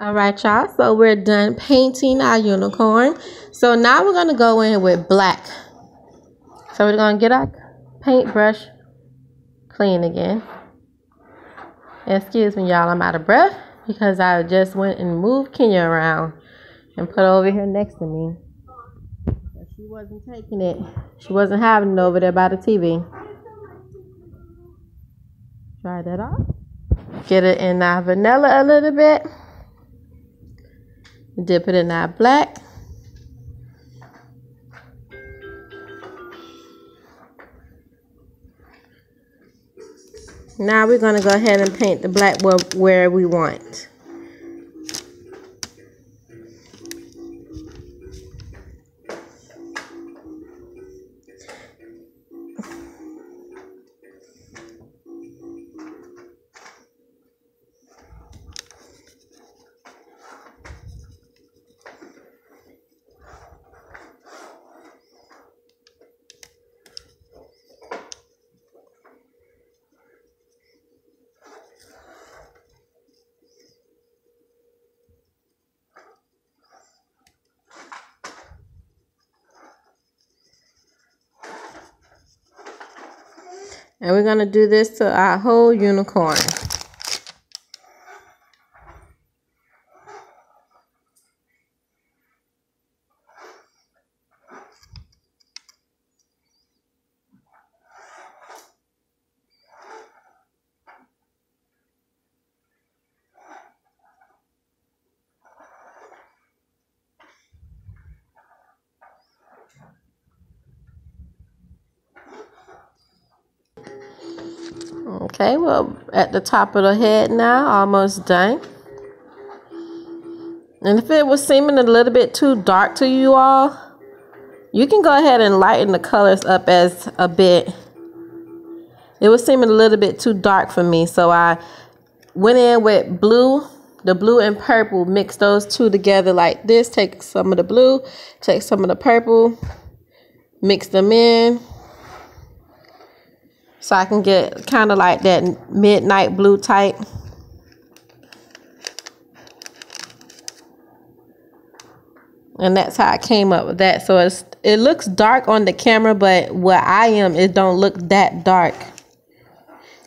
All right, y'all. So we're done painting our unicorn. So now we're going to go in with black. So we're going to get our paintbrush clean again. Excuse me, y'all. I'm out of breath because I just went and moved Kenya around and put her over here next to me. But she wasn't taking it. She wasn't having it over there by the TV. Try that off. Get it in our vanilla a little bit. Dip it in that black. Now we're going to go ahead and paint the black where we want. And we're going to do this to our whole unicorn. Okay, well, at the top of the head now, almost done. And if it was seeming a little bit too dark to you all, you can go ahead and lighten the colors up as a bit. It was seeming a little bit too dark for me, so I went in with blue, the blue and purple, mix those two together like this. Take some of the blue, take some of the purple, mix them in so I can get kind of like that midnight blue type. And that's how I came up with that. So it's it looks dark on the camera, but where I am, it don't look that dark.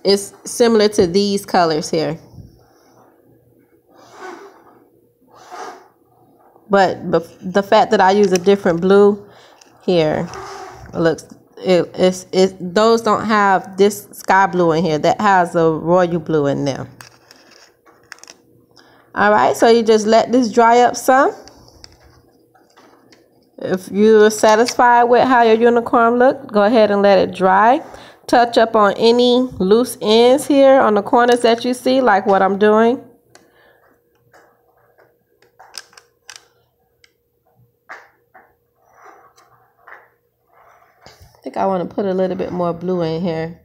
It's similar to these colors here. But the fact that I use a different blue here, looks it, it's, it, those don't have this sky blue in here. That has a royal blue in there. All right, so you just let this dry up some. If you're satisfied with how your unicorn look, go ahead and let it dry. Touch up on any loose ends here on the corners that you see, like what I'm doing. I think I want to put a little bit more blue in here.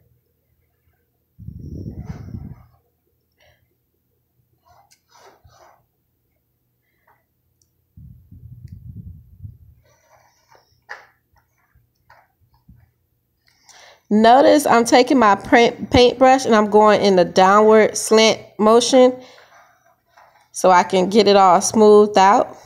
Notice I'm taking my paintbrush and I'm going in the downward slant motion so I can get it all smoothed out.